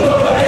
del